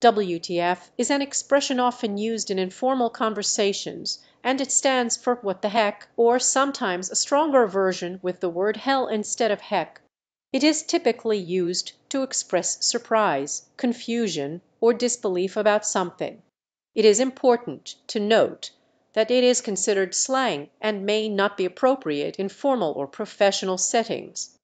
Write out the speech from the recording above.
WTF is an expression often used in informal conversations and it stands for What the Heck, or sometimes a stronger version with the word hell instead of heck. It is typically used to express surprise, confusion, or disbelief about something. It is important to note that it is considered slang and may not be appropriate in formal or professional settings.